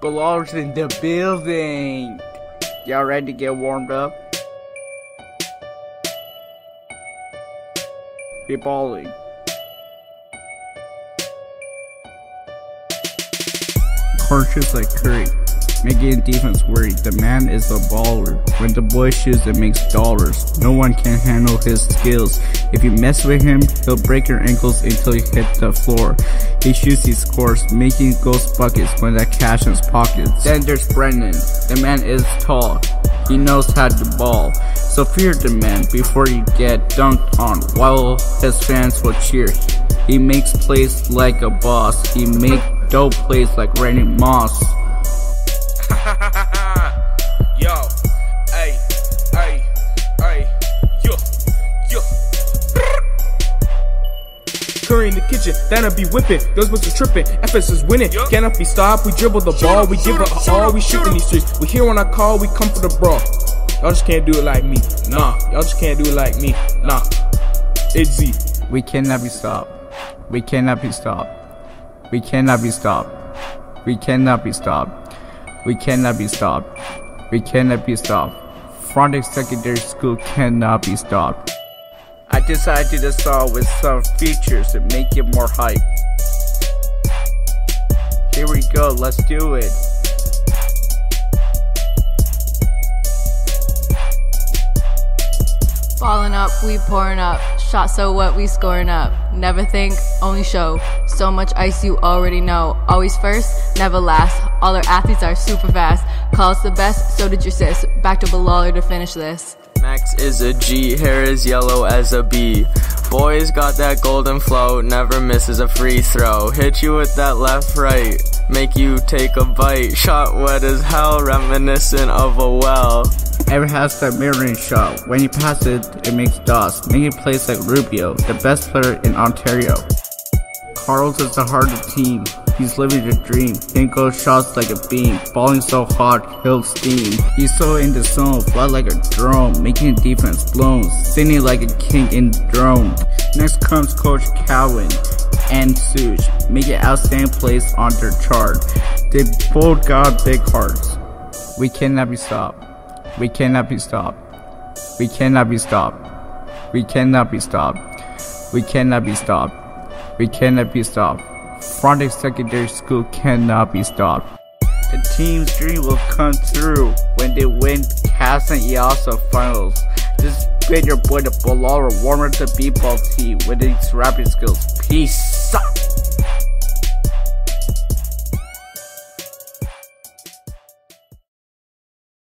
Belongs in the building. Y'all ready to get warmed up? Be balling. Cautious like Curry, making defense worry. The man is a baller. When the boy shoots, it makes dollars. No one can handle his skills. If you mess with him, he'll break your ankles until you hit the floor. He shoots, he scores, making ghost buckets when that cash in his pockets. Then there's Brendan. The man is tall. He knows how to ball. So fear the man before you get dunked on while his fans will cheer. He makes plays like a boss. He make dope plays like Randy Moss. Curry in the kitchen, that'll be whipping. Ghostbusters tripping, FS is winning. Yup. Cannot be stopped. We dribble the Shoot ball, 'em, we give shoot it 'em, a shoot all. 'em, We shoot shoot in 'em. these streets. We hear when I call, we come for the brawl. Y'all just can't do it like me. Nah, y'all just can't do it like me. Nah, it's Z. We cannot be stopped. We cannot be stopped. We cannot be stopped. We cannot be stopped. We cannot be stopped. We cannot be stopped. Frontenac Secondary School cannot be stopped. I decided to song with some features to make it more hype. Here we go, let's do it. Falling up, we pouring up. Shot so what, we scoring up. Never think, only show. So much ice you already know. Always first, never last. All our athletes are super fast. Call us the best, so did your sis. Back to Bilaller to finish this. Max is a G, hair is yellow as a B. Boys got that golden flow, never misses a free throw. Hit you with that left right, make you take a bite. Shot wet as hell, reminiscent of a well. Ever has that mirroring shot. When you pass it, it makes dots, making plays like Rubio, the best player in Ontario. Carl's is the heart of the team. He's living the dream. Goes shots like a beam. Balling so hard, he'll steam. He's so in the zone, fly like a drone, making defense blown, singing like a king in drone. Next comes Coach Cowan and Suge, making outstanding plays on their chart. They both got big hearts. We cannot be stopped. We cannot be stopped. We cannot be stopped. We cannot be stopped. We cannot be stopped. We cannot be stopped. Frontenac Secondary School cannot be stopped. The team's dream will come through when they win Cavs and EASA finals. This your boy the Balara warmer to b-ball team with these rapping skills. Peace.